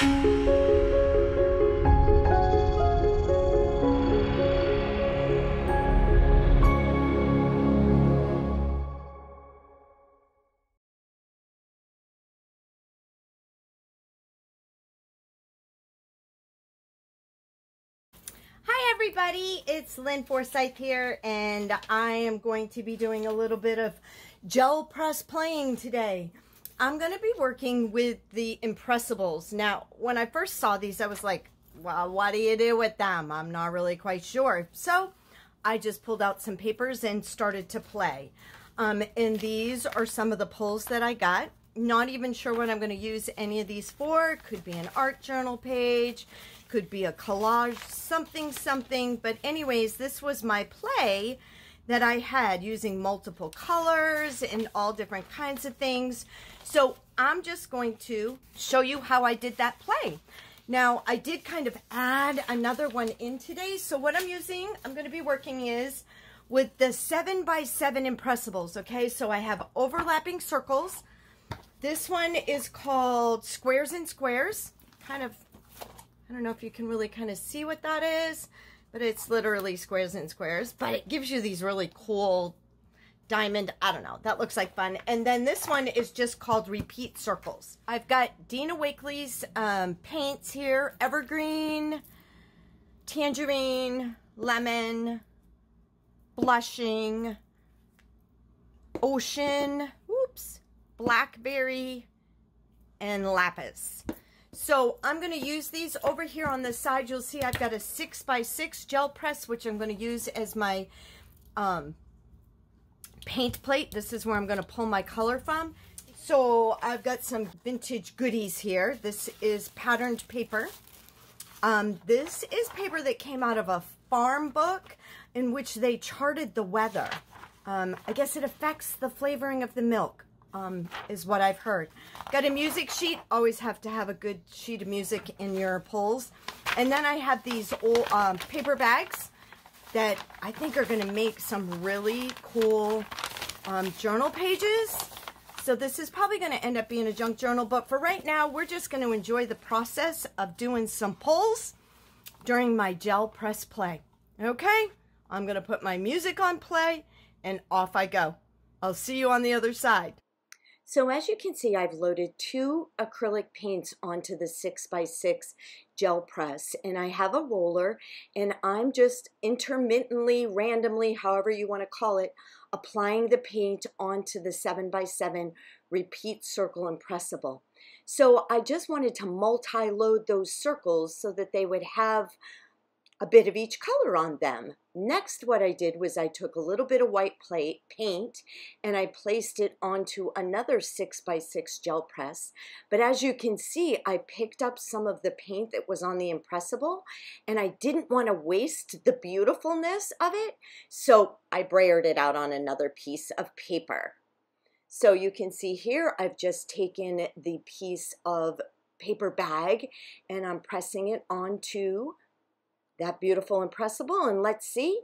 Hi everybody, it's Lynne Forsythe here and I am going to be doing a little bit of gel press playing today. I'm going to be working with the Impressables. Now, when I first saw these, I was like, well, what do you do with them? I'm not really quite sure. So, I just pulled out some papers and started to play. Um, and these are some of the pulls that I got. Not even sure what I'm going to use any of these for. Could be an art journal page could be a collage, something, something. But anyways, this was my play that I had using multiple colors and all different kinds of things. So I'm just going to show you how I did that play. Now, I did kind of add another one in today. So what I'm using, I'm going to be working is with the 7 by 7 Impressables, okay? So I have overlapping circles. This one is called Squares and Squares. Kind of I don't know if you can really kind of see what that is, but it's literally squares and squares, but it gives you these really cool diamond, I don't know, that looks like fun. And then this one is just called Repeat Circles. I've got Dina Wakley's um, paints here, Evergreen, Tangerine, Lemon, Blushing, Ocean, whoops, Blackberry, and Lapis. So I'm going to use these over here on the side. You'll see I've got a 6 by 6 gel press, which I'm going to use as my um, paint plate. This is where I'm going to pull my color from. So I've got some vintage goodies here. This is patterned paper. Um, this is paper that came out of a farm book in which they charted the weather. Um, I guess it affects the flavoring of the milk um, is what I've heard. Got a music sheet. Always have to have a good sheet of music in your pulls. And then I have these old um, paper bags that I think are going to make some really cool um, journal pages. So this is probably going to end up being a junk journal. But for right now, we're just going to enjoy the process of doing some pulls during my gel press play. Okay? I'm going to put my music on play and off I go. I'll see you on the other side. So as you can see, I've loaded two acrylic paints onto the 6x6 gel press and I have a roller and I'm just intermittently, randomly, however you want to call it, applying the paint onto the 7x7 repeat circle impressable. So I just wanted to multi-load those circles so that they would have a bit of each color on them. Next, what I did was I took a little bit of white plate paint and I placed it onto another 6x6 gel press. But as you can see, I picked up some of the paint that was on the impressable and I didn't want to waste the beautifulness of it. So I brayered it out on another piece of paper. So you can see here, I've just taken the piece of paper bag and I'm pressing it onto that beautiful impressable and let's see.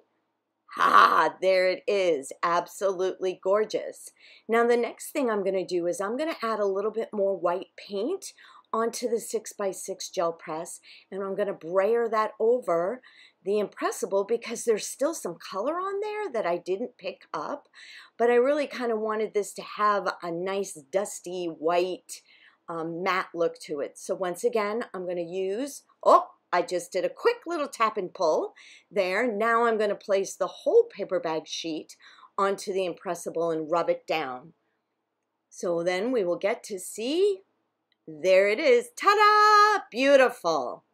Ah, there it is. Absolutely gorgeous. Now the next thing I'm going to do is I'm going to add a little bit more white paint onto the 6x6 gel press and I'm going to brayer that over the impressable because there's still some color on there that I didn't pick up but I really kind of wanted this to have a nice dusty white um, matte look to it. So once again I'm going to use, oh I just did a quick little tap and pull there. Now I'm going to place the whole paper bag sheet onto the impressable and rub it down. So then we will get to see, there it is, ta-da, beautiful.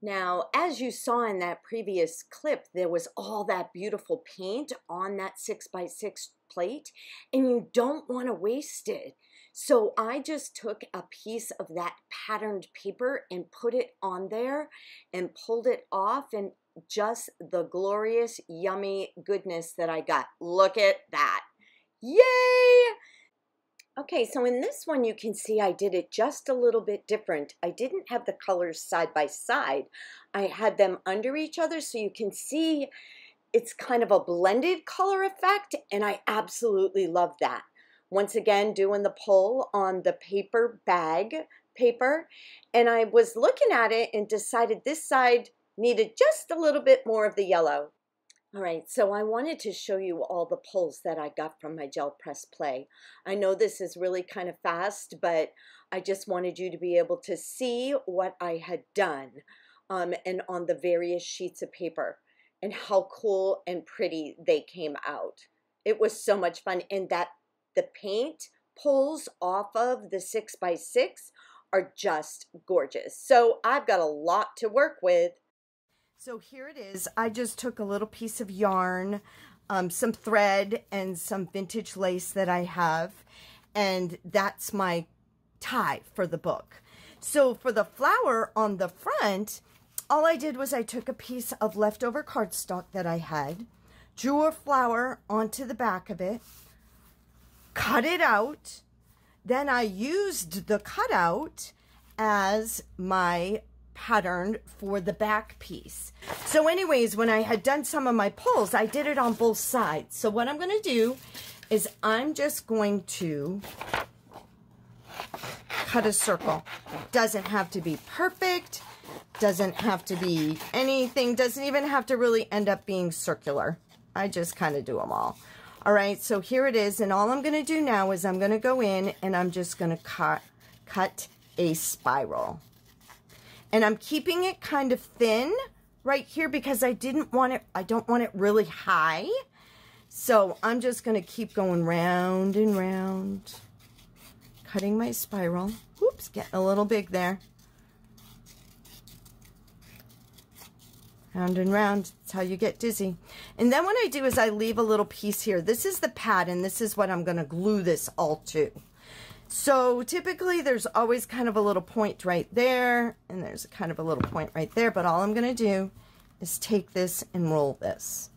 Now, as you saw in that previous clip, there was all that beautiful paint on that 6x6 plate, and you don't want to waste it. So I just took a piece of that patterned paper and put it on there and pulled it off and just the glorious, yummy goodness that I got. Look at that. Yay! Okay, so in this one you can see I did it just a little bit different. I didn't have the colors side by side. I had them under each other so you can see it's kind of a blended color effect and I absolutely love that. Once again, doing the pull on the paper bag paper and I was looking at it and decided this side needed just a little bit more of the yellow. All right, so I wanted to show you all the pulls that I got from my gel press play. I know this is really kind of fast, but I just wanted you to be able to see what I had done um, and on the various sheets of paper and how cool and pretty they came out. It was so much fun and that the paint pulls off of the 6 by 6 are just gorgeous. So I've got a lot to work with. So here it is. I just took a little piece of yarn, um, some thread, and some vintage lace that I have. And that's my tie for the book. So for the flower on the front, all I did was I took a piece of leftover cardstock that I had, drew a flower onto the back of it, cut it out. Then I used the cutout as my pattern for the back piece. So anyways, when I had done some of my pulls, I did it on both sides. So what I'm going to do is I'm just going to cut a circle. Doesn't have to be perfect. Doesn't have to be anything. Doesn't even have to really end up being circular. I just kind of do them all. All right, so here it is. And all I'm going to do now is I'm going to go in and I'm just going to cut, cut a spiral. And I'm keeping it kind of thin right here because I didn't want it, I don't want it really high. So I'm just going to keep going round and round, cutting my spiral. Oops, getting a little big there. Round and round. That's how you get dizzy. And then what I do is I leave a little piece here. This is the pad, and this is what I'm going to glue this all to. So typically there's always kind of a little point right there, and there's kind of a little point right there, but all I'm going to do is take this and roll this.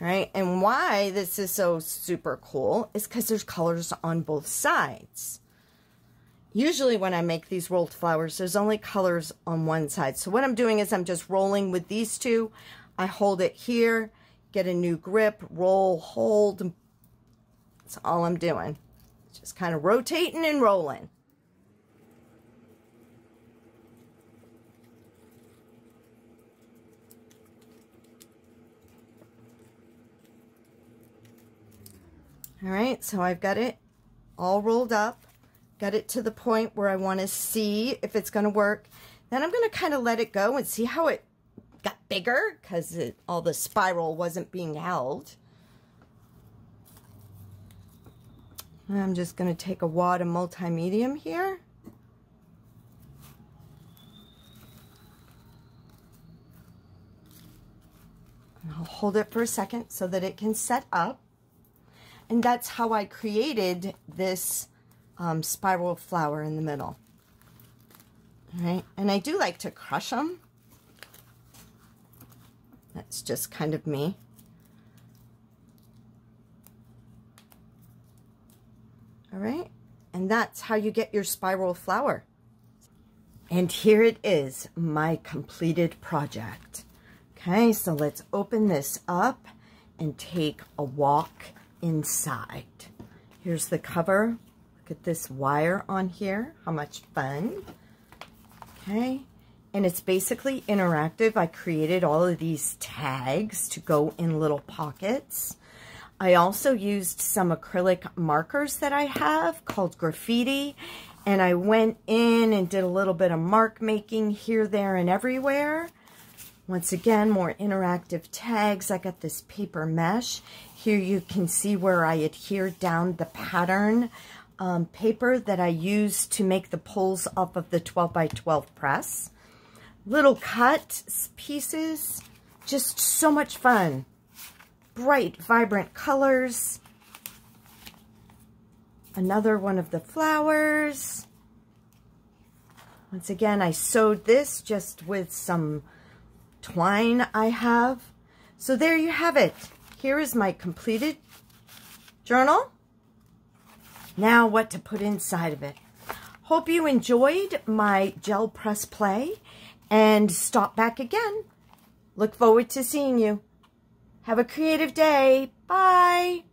All right, and why this is so super cool is because there's colors on both sides. Usually when I make these rolled flowers, there's only colors on one side. So what I'm doing is I'm just rolling with these two. I hold it here, get a new grip, roll, hold. That's all I'm doing. Just kind of rotating and rolling. All right, so I've got it all rolled up. Got it to the point where I want to see if it's going to work. Then I'm going to kind of let it go and see how it got bigger because all the spiral wasn't being held. I'm just going to take a wad of multi-medium here. I'll hold it for a second so that it can set up. And that's how I created this um, spiral flower in the middle. All right, and I do like to crush them. That's just kind of me. All right, and that's how you get your spiral flower. And here it is, my completed project. Okay, so let's open this up and take a walk inside. Here's the cover at this wire on here. How much fun. Okay. And it's basically interactive. I created all of these tags to go in little pockets. I also used some acrylic markers that I have called graffiti. And I went in and did a little bit of mark making here, there, and everywhere. Once again, more interactive tags. I got this paper mesh. Here you can see where I adhered down the pattern um, paper that I use to make the pulls off of the 12 by 12 press. Little cut pieces, just so much fun. Bright, vibrant colors. Another one of the flowers. Once again, I sewed this just with some twine I have. So there you have it. Here is my completed journal. Now what to put inside of it. Hope you enjoyed my gel press play and stop back again. Look forward to seeing you. Have a creative day. Bye.